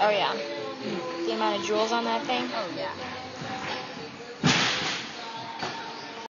Oh yeah. The amount of jewels on that thing. Oh yeah.